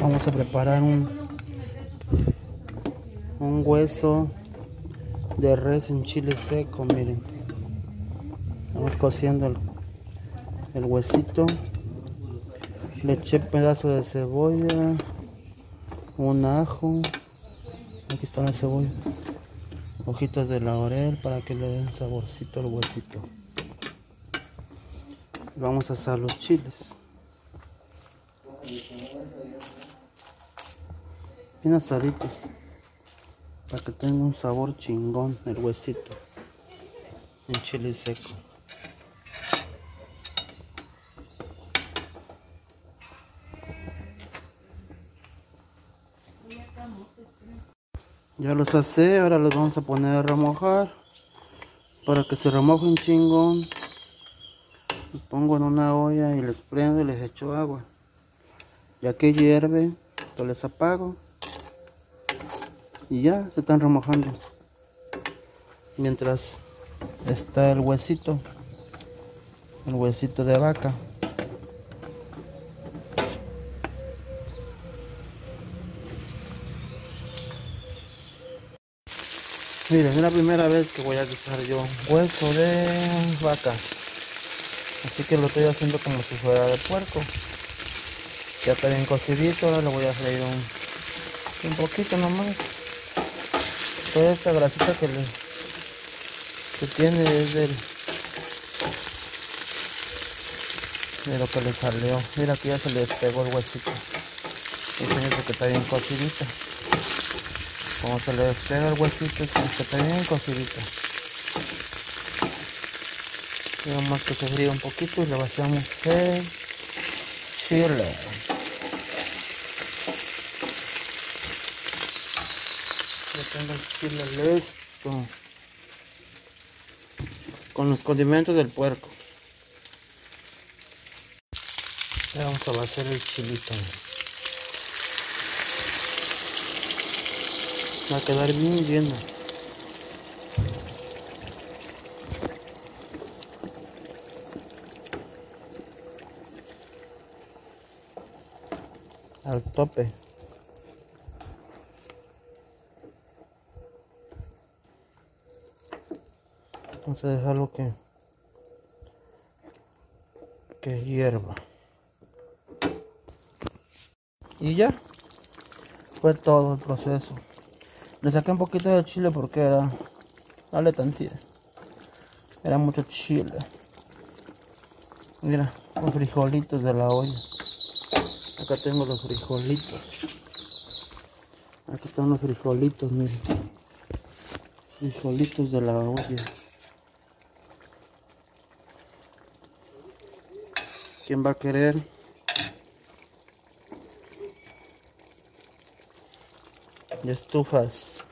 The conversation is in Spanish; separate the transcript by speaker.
Speaker 1: Vamos a preparar un, un hueso de res en chile seco, miren. Estamos cociendo el, el huesito. Le eché pedazo de cebolla, un ajo. Aquí está la cebolla. Hojitas de laurel para que le den saborcito al huesito. Vamos a asar los chiles. Bien asaditos. Para que tenga un sabor chingón el huesito. En chile seco. Ya los asé, ahora los vamos a poner a remojar. Para que se remojen chingón. Los pongo en una olla y les prendo y les echo agua. Ya que hierve, yo les apago. Y ya se están remojando. Mientras está el huesito. El huesito de vaca. Miren, es la primera vez que voy a guisar yo hueso de vaca. Así que lo estoy haciendo como si fuera de puerco. Ya está bien cocidito, ahora le voy a freír un, un poquito nomás. Toda esta grasita que, le, que tiene es del, de lo que le salió. Mira aquí ya se le despegó el huesito. Eso es porque está bien cocidito. Como se le despega el huesito, es que está bien cocidito. Más que se fríe un poquito y le vaciamos el chile. Ya tengo el chile listo. Con los condimentos del puerco. Ya vamos a vaciar el chilito. Va a quedar bien lleno. Al tope. Vamos a dejarlo que que hierva. Y ya fue todo el proceso. Le saqué un poquito de chile porque era. Dale tantía. Era mucho chile. Mira, los frijolitos de la olla. Acá tengo los frijolitos. Aquí están los frijolitos, miren. Frijolitos de la olla. ¿Quién va a querer? de estufas